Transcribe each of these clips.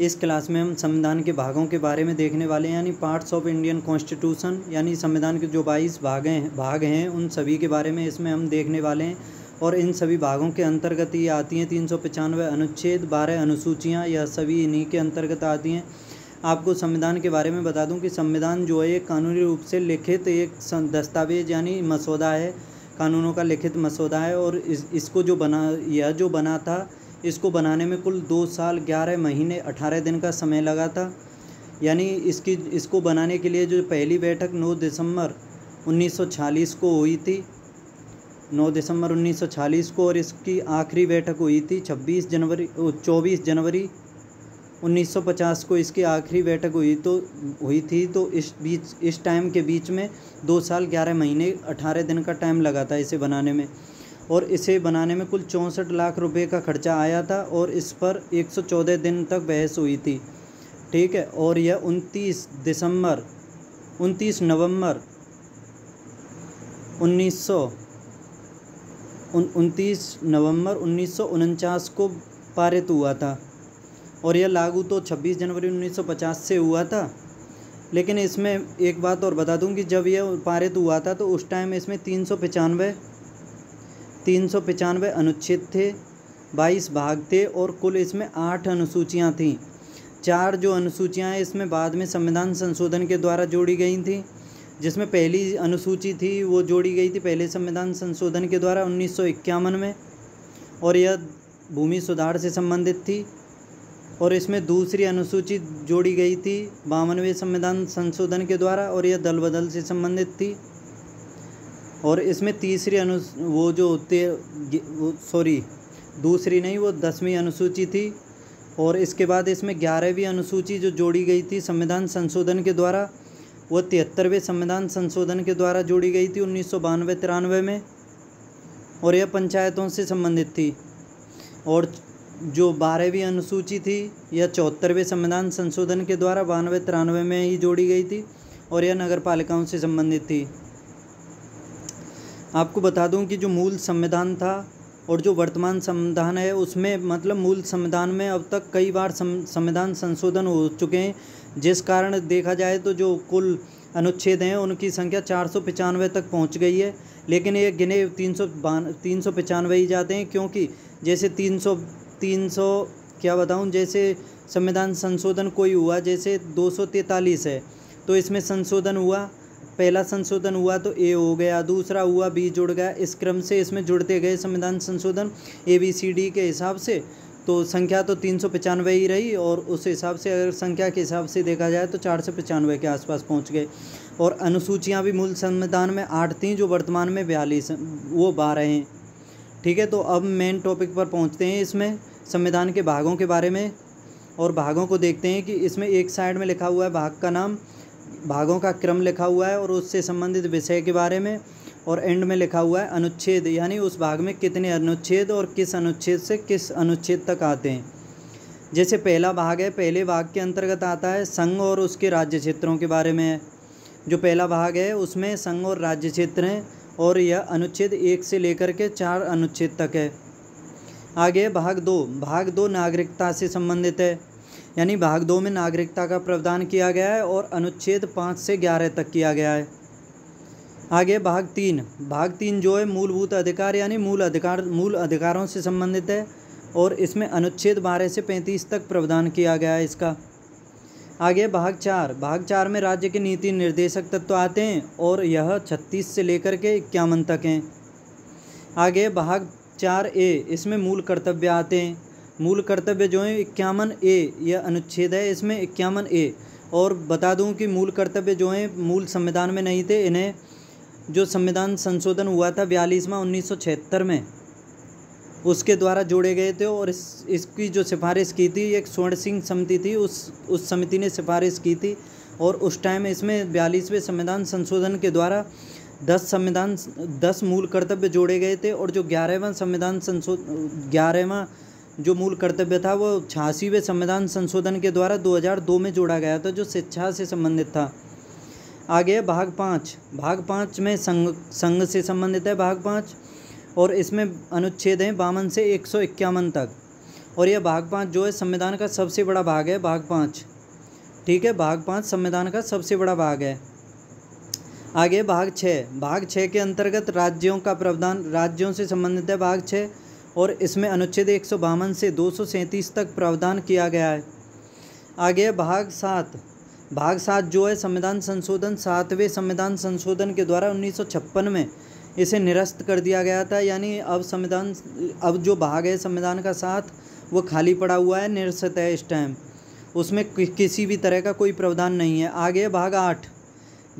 इस क्लास में हम संविधान के भागों के बारे में देखने वाले हैं, यानी पार्ट्स ऑफ़ इंडियन कॉन्स्टिट्यूशन, यानी संविधान के जो बाईस भाग हैं भाग हैं, उन सभी के बारे में इसमें हम देखने वाले हैं। और इन सभी भागों के अंतर्गत ये आती हैं तीन सौ पचानवे अनुच्छेद, बारह अनुसूचियाँ, यह सभी इन्हीं के अंतर्गत आती हैं। आपको संविधान के बारे में बता दूँ कि संविधान जो है कानूनी रूप से लिखित एक दस्तावेज़, यानी मसौदा है, कानूनों का लिखित मसौदा है, और इस, इसको जो बना, यह जो बना था इसको बनाने में कुल दो साल, ग्यारह महीने, अठारह दिन का समय लगा था। यानी इसकी, इसको बनाने के लिए जो पहली बैठक नौ दिसंबर 1946 को हुई थी 9 दिसंबर 1946 को और इसकी आखिरी बैठक हुई थी 26 जनवरी 24 जनवरी 1950 को इसकी आखिरी बैठक हुई तो हुई थी। तो इस बीच, इस टाइम के बीच में दो साल, ग्यारह महीने, अठारह दिन का टाइम लगा था इसे बनाने में। और इसे बनाने में कुल चौंसठ लाख रुपए का खर्चा आया था और इस पर 114 दिन तक बहस हुई थी। ठीक है, और यह 29 दिसंबर 29 नवंबर, उन्नीस सौ उनतीस नवंबर, उन्नीस सौ उनचास को पारित हुआ था। और यह लागू तो 26 जनवरी 1950 से हुआ था, लेकिन इसमें एक बात और बता दूँ कि जब यह पारित हुआ था तो उस टाइम इसमें तीन सौ पचानवे तीन सौ पचानवे अनुच्छेद थे, बाईस भाग थे और कुल इसमें आठ अनुसूचियाँ थीं। चार जो अनुसूचियाँ इसमें बाद में संविधान संशोधन के द्वारा जोड़ी गई थी। जिसमें पहली अनुसूची थी, वो जोड़ी गई थी पहले संविधान संशोधन के द्वारा उन्नीस सौ इक्यावन में और यह भूमि सुधार से संबंधित थी। और इसमें दूसरी अनुसूची जोड़ी गई थी, बावनवें संविधान संशोधन के द्वारा और यह दल बदल से संबंधित थी। और इसमें तीसरी अनु, वो जो ते सॉरी दूसरी नहीं, वो दसवीं अनुसूची थी और इसके बाद इसमें ग्यारहवीं अनुसूची जो जोड़ी गई थी संविधान संशोधन के द्वारा, वो तिहत्तरवें संविधान संशोधन के द्वारा जोड़ी गई थी उन्नीस सौ बानवे तिरानवे में और यह पंचायतों से संबंधित थी और जो बारहवीं अनुसूची थी, यह चौहत्तरवें संविधान संशोधन के द्वारा बानवे तिरानवे में ही जोड़ी गई थी और यह नगर पालिकाओं से संबंधित थी। आपको बता दूँ कि जो मूल संविधान था और जो वर्तमान संविधान है, उसमें मतलब मूल संविधान में अब तक कई बार संविधान संशोधन हो चुके हैं। जिस कारण देखा जाए तो जो कुल अनुच्छेद हैं, उनकी संख्या चार सौ पचानवे तक पहुँच गई है। लेकिन ये गिने तीन सौ बान, तीन सौ ही जाते हैं, क्योंकि जैसे तीन सौ तीन सौ, क्या बताऊँ, जैसे संविधान संशोधन कोई हुआ, जैसे दो सौ तैंतालीस है तो इसमें संशोधन हुआ। पहला संशोधन हुआ तो ए हो गया, दूसरा हुआ बी जुड़ गया। इस क्रम से इसमें जुड़ते गए संविधान संशोधन ए, बी, सी, डी के हिसाब से। तो संख्या तो तीन सौ पचानवे ही रही और उस हिसाब से अगर संख्या के हिसाब से देखा जाए तो चार सौ पचानवे के आसपास पहुँच गए। और अनुसूचियाँ भी मूल संविधान में आठ थीं, जो वर्तमान में बयालीस वो बारह हैं। ठीक है तो अब मेन टॉपिक पर पहुँचते हैं इसमें, संविधान के भागों के बारे में। और भागों को देखते हैं कि इसमें एक साइड में लिखा हुआ है भाग का नाम भागों का क्रम लिखा हुआ है और उससे संबंधित विषय के बारे में और एंड में लिखा हुआ है अनुच्छेद, यानी उस भाग में कितने अनुच्छेद और किस अनुच्छेद से किस अनुच्छेद तक आते हैं। जैसे पहला भाग है, पहले भाग के अंतर्गत आता है संघ और उसके राज्य क्षेत्रों के बारे में। है जो पहला भाग है, उसमें संघ और राज्य क्षेत्र हैं और यह अनुच्छेद एक से लेकर के चार अनुच्छेद तक है। आगे भाग दो भाग दो नागरिकता से संबंधित है। यानी भाग दो में नागरिकता का प्रावधान किया गया है और अनुच्छेद पाँच से ग्यारह तक किया गया है। आगे भाग तीन। भाग तीन जो है मूलभूत अधिकार यानी मूल अधिकार, मूल अधिकारों से संबंधित है और इसमें अनुच्छेद बारह से पैंतीस तक प्रावधान किया गया है इसका। आगे भाग चार। भाग चार में राज्य के नीति निर्देशक तत्व आते हैं और यह छत्तीस से लेकर के इक्यावन तक हैं। आगे भाग चार ए। इसमें मूल कर्तव्य आते हैं। मूल कर्तव्य जो है, इक्यावन ए, यह अनुच्छेद है, इसमें इक्यावन ए। और बता दूँ कि मूल कर्तव्य जो हैं, मूल संविधान में नहीं थे, इन्हें जो संविधान संशोधन हुआ था बयालीसवा, उन्नीस में, उसके द्वारा जोड़े गए थे और इस, इसकी जो सिफारिश की थी, एक स्वर्ण सिंह समिति थी, उस उस समिति ने सिफारिश की थी। और उस टाइम इसमें बयालीसवें संविधान संशोधन के द्वारा दस संविधान, दस मूल कर्तव्य जोड़े गए थे और जो ग्यारहवा संविधान संशोध ग्यारहवा जो मूल कर्तव्य था, वो छियासीवें संविधान संशोधन के द्वारा 2002 में जोड़ा गया था, जो शिक्षा से संबंधित था। आगे भाग पाँच। भाग पाँच में संघ संघ से संबंधित है भाग पाँच, और इसमें अनुच्छेद हैं बावन से एक सौ इक्यावन तक। और यह भाग पाँच जो है, संविधान का सबसे बड़ा भाग है भाग पाँच। ठीक है, भाग पाँच संविधान का सबसे बड़ा भाग है। आगे भाग छः भाग छः के अंतर्गत राज्यों का प्रावधान, राज्यों से संबंधित है भाग छः और इसमें अनुच्छेद एक सौ बावन से दो सौ सैंतीस तक प्रावधान किया गया है। आगे भाग सात। भाग सात जो है संविधान संशोधन सातवें संविधान संशोधन के द्वारा उन्नीस सौ छप्पन में इसे निरस्त कर दिया गया था। यानी अब संविधान, अब जो भाग है संविधान का साथ वो खाली पड़ा हुआ है निरस्त है इस टाइम उसमें किसी भी तरह का कोई प्रावधान नहीं है। आगे भाग आठ।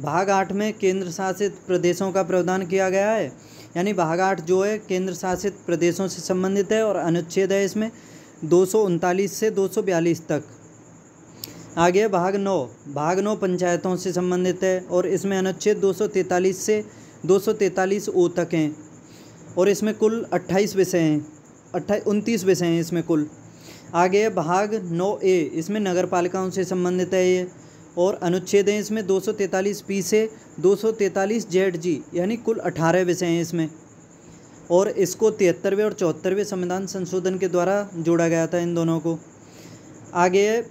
भाग आठ में केंद्र शासित प्रदेशों का प्रावधान किया गया है। यानी भाग आठ जो है केंद्र शासित प्रदेशों से संबंधित है और अनुच्छेद है इसमें दो सौ उनतालीस से दो सौ बयालीस तक। आगे भाग नौ। भाग नौ पंचायतों से संबंधित है और इसमें अनुच्छेद 243 से 243 ओ तक हैं और इसमें कुल 28 विषय हैं। अट्ठाईस उनतीस विषय हैं इसमें कुल। आगे भाग नौ ए। इसमें नगर पालिकाओं से संबंधित है ये। और अनुच्छेद हैं इसमें 243 पी से 243 जेड जी, यानी कुल 18 विषय हैं इसमें। और इसको तिहत्तरवें और चौहत्तरवें संविधान संशोधन के द्वारा जोड़ा गया था इन दोनों को। आगे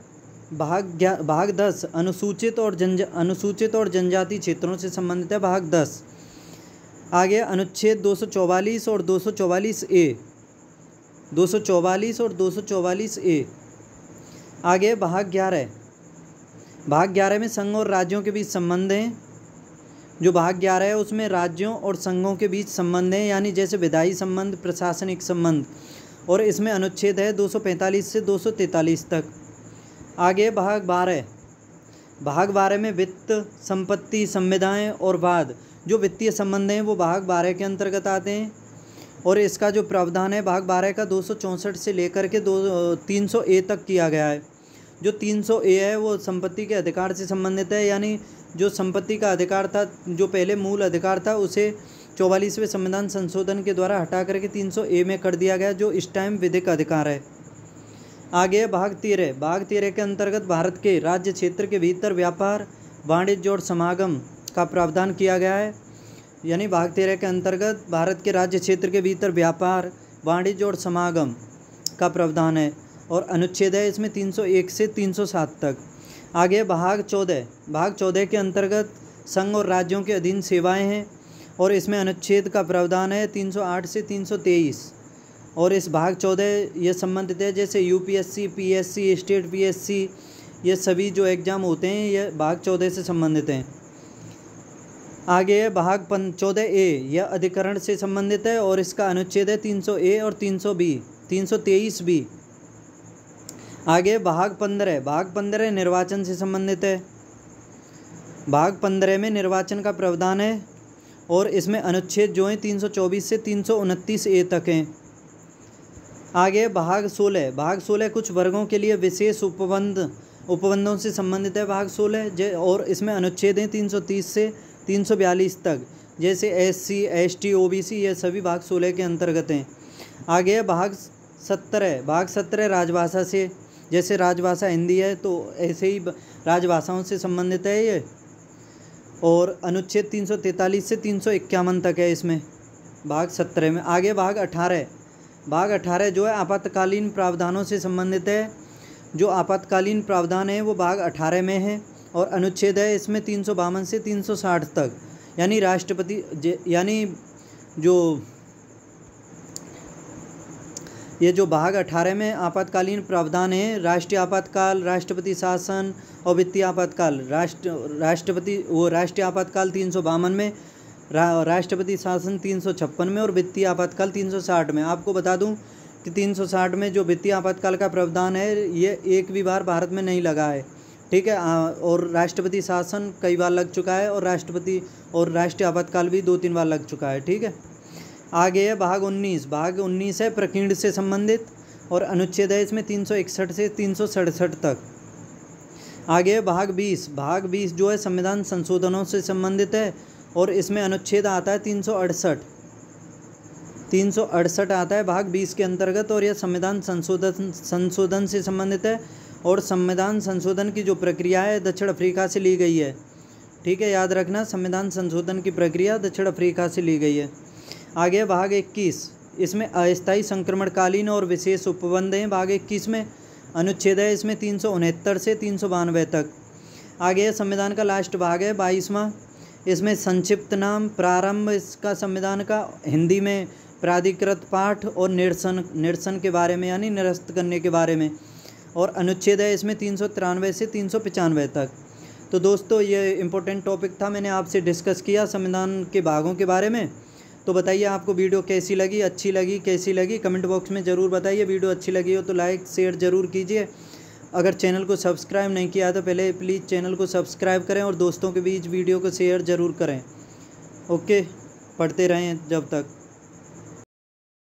भाग भाग दस अनुसूचित और जन अनुसूचित और जनजाति क्षेत्रों से संबंधित है भाग दस आगे अनुच्छेद 244 और 244 ए। 244 और 244 ए। आगे भाग ग्यारह। भाग ग्यारह में संघ और राज्यों के बीच संबंध हैं। जो भाग ग्यारह है, उसमें राज्यों और संघों के बीच संबंध हैं, यानी जैसे विधायी संबंध, प्रशासनिक संबंध, और इसमें अनुच्छेद है 245 से 243 तक। आगे भाग बारह। भाग बारह में वित्त, संपत्ति, संविधाएँ और वाद, जो वित्तीय संबंध हैं, वो भाग बारह के अंतर्गत आते हैं, और इसका जो प्रावधान है, भाग बारह का दो सौ चौंसठ से लेकर के दो, तीन ए तक किया गया है। जो 300 ए है, वो संपत्ति के अधिकार से संबंधित है, यानी जो संपत्ति का अधिकार था, जो पहले मूल अधिकार था, उसे चौवालीसवें संविधान संशोधन के द्वारा हटा करके 300 ए में कर दिया गया, जो इस टाइम विधिक अधिकार है। आगे भाग तेरह भाग तेरह के अंतर्गत भारत के राज्य क्षेत्र के भीतर व्यापार, वाणिज्य और समागम का प्रावधान किया गया है। यानी भाग तेरह के अंतर्गत भारत के राज्य क्षेत्र के भीतर व्यापार, वाणिज्य और समागम का प्रावधान है। और अनुच्छेद है इसमें 301 से 307 तक। आगे भाग चौदह। भाग चौदह के अंतर्गत संघ और राज्यों के अधीन सेवाएँ हैं और इसमें अनुच्छेद का प्रावधान है 308 से 323 और इस भाग चौदह ये संबंधित है, जैसे यूपीएससी, पीएससी, स्टेट पीएससी, ये सभी जो एग्ज़ाम होते हैं, ये भाग चौदह से संबंधित हैं। आगे है भाग पन, चौदह ए, यह अधिकरण से संबंधित है और इसका अनुच्छेद है तीन सौ ए और तीन सौ बी, तीन सौ तेईस बी। आगे भाग पंद्रह। भाग पंद्रह निर्वाचन से संबंधित है। भाग पंद्रह में निर्वाचन का प्रावधान है और इसमें अनुच्छेद जो हैं तीन सौ चौबीस से तीन सौ उनतीस ए तक हैं। आगे भाग सोलह। भाग सोलह कुछ वर्गों के लिए विशेष उपबंध, उपबंधों से संबंधित है भाग सोलह। और इसमें अनुच्छेद हैं तीन सौ तीस से तीन सौ बयालीस तक। जैसे S C S T O B C ये सभी भाग सोलह के अंतर्गत हैं। आगे भाग सत्रह। भाग सत्रह राजभाषा से जैसे राजभाषा हिंदी है तो ऐसे ही राजभाषाओं से संबंधित है ये। और अनुच्छेद तीन सौ तैंतालीस से तीन सौ इक्यावन तक है इसमें। भाग सत्रह में, आगे भाग अठारह। भाग अठारह जो है, आपातकालीन प्रावधानों से संबंधित है। जो आपातकालीन प्रावधान है, वो भाग अठारह में है। और अनुच्छेद है इसमें तीन सौ बावन से तीन सौ साठ तक। यानी राष्ट्रपति यानी जो ये जो भाग अठारह में आपातकालीन प्रावधान है राष्ट्रीय आपातकाल राष्ट्रपति शासन और वित्तीय आपातकाल राष्ट्र राष्ट्रपति वो राष्ट्रीय आपातकाल तीन सौ बावन में रा, राष्ट्रपति शासन तीन सौ छप्पन में और वित्तीय आपातकाल तीन सौ साठ में। आपको बता दूँ कि तीन सौ साठ में जो वित्तीय आपातकाल का प्रावधान है ये एक भी बार भारत में नहीं लगा है। ठीक है और राष्ट्रपति शासन कई बार लग चुका है और राष्ट्रपति और राष्ट्रीय आपातकाल भी दो तीन बार लग चुका है। ठीक है? आगे है भाग उन्नीस। भाग उन्नीस है प्रकीर्ण से संबंधित और अनुच्छेद है इसमें तीन सौ इकसठ से तीन सौ सड़सठ तक। आगे है भाग बीस। भाग बीस जो है संविधान संशोधनों से संबंधित है और इसमें अनुच्छेद आता है तीन तीन सौ अड़सठ आता है भाग बीस के अंतर्गत और यह संविधान संशोधन संशोधन से संबंधित है और संविधान संशोधन की जो प्रक्रिया है दक्षिण अफ्रीका से ली गई है। ठीक है, याद रखना संविधान संशोधन की प्रक्रिया दक्षिण अफ्रीका से ली गई है। आगे भाग इक्कीस। इसमें अस्थायी संक्रमणकालीन और विशेष उपबंध। हैं भाग इक्कीस में अनुच्छेद है। इसमें तीन सौ उनहत्तर से तीन सौ बानवे तक। आगे संविधान का लास्ट भाग है, बाईसवां। इसमें संक्षिप्त नाम, प्रारंभ इसका संविधान का, हिंदी में प्राधिकृत पाठ और निरसन निरसन के बारे में, यानी निरस्त करने के बारे में। और अनुच्छेद है। इसमें तीन सौ तिरानवे से तीन सौ पचानवे तक। तो दोस्तों, ये इम्पोर्टेंट टॉपिक था। मैंने आपसे डिस्कस किया संविधान के भागों के बारे में। तो बताइए आपको वीडियो कैसी लगी, अच्छी लगी, कैसी लगी? कमेंट बॉक्स में ज़रूर बताइए। वीडियो अच्छी लगी हो तो लाइक, शेयर ज़रूर कीजिए। अगर चैनल को सब्सक्राइब नहीं किया तो पहले प्लीज़ चैनल को सब्सक्राइब करें और दोस्तों के बीच वीडियो को शेयर ज़रूर करें। ओके, पढ़ते रहें जब तक।